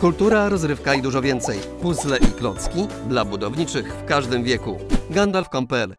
Kultura, rozrywka i dużo więcej. Puzzle i klocki dla budowniczych w każdym wieku. Gandalf Gandalf.pl